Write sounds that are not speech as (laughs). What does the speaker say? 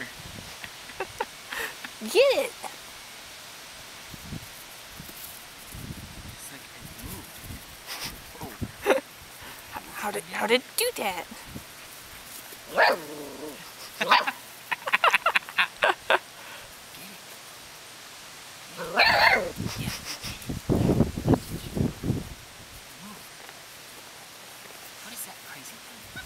(laughs) Get it! Like it (laughs) how did, how did it do that? What is that crazy thing?